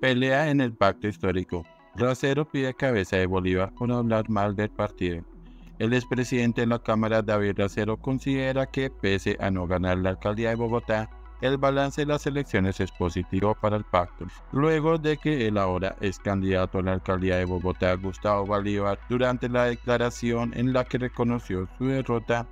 Pelea en el pacto histórico. Racero pide cabeza de Bolívar por hablar mal del partido. El expresidente de la Cámara, David Racero, considera que, pese a no ganar la alcaldía de Bogotá, el balance de las elecciones es positivo para el pacto. Luego de que el ahora es candidato a la alcaldía de Bogotá, Gustavo Bolívar, durante la declaración en la que reconoció su derrota,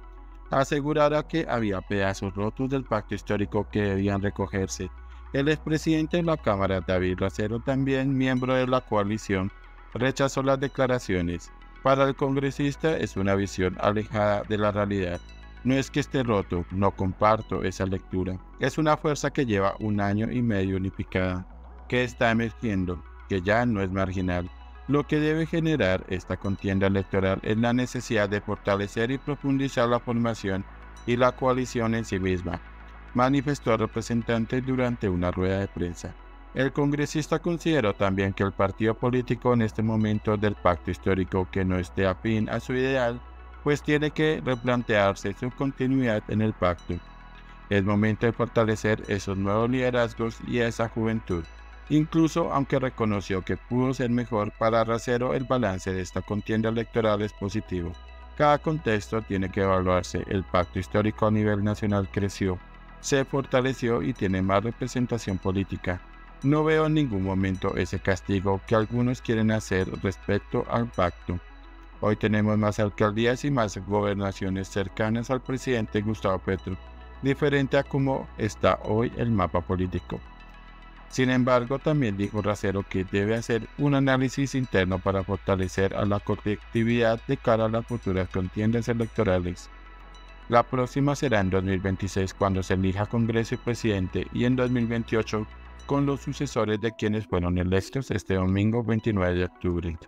asegurara que había pedazos rotos del pacto histórico que debían recogerse. El expresidente de la Cámara, David Racero, también miembro de la coalición, rechazó las declaraciones. Para el congresista es una visión alejada de la realidad. No es que esté roto, no comparto esa lectura. Es una fuerza que lleva un año y medio unificada, que está emergiendo, que ya no es marginal. Lo que debe generar esta contienda electoral es la necesidad de fortalecer y profundizar la formación y la coalición en sí misma, manifestó el representante durante una rueda de prensa. El congresista consideró también que el partido político en este momento del pacto histórico que no esté afín a su ideal pues tiene que replantearse su continuidad en el pacto. Es momento de fortalecer esos nuevos liderazgos y esa juventud. Incluso aunque reconoció que pudo ser mejor para Racero, el balance de esta contienda electoral es positivo. Cada contexto tiene que evaluarse. El pacto histórico a nivel nacional creció, se fortaleció y tiene más representación política. No veo en ningún momento ese castigo que algunos quieren hacer respecto al pacto. Hoy tenemos más alcaldías y más gobernaciones cercanas al presidente Gustavo Petro, diferente a cómo está hoy el mapa político. Sin embargo, también dijo Racero que debe hacer un análisis interno para fortalecer a la colectividad de cara a las futuras contiendas electorales. La próxima será en 2026 cuando se elija Congreso y presidente y en 2028 con los sucesores de quienes fueron electos este domingo 29 de octubre.